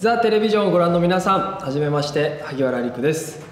ザ・テレビジョンをご覧の皆さんはじめまして萩原陸です。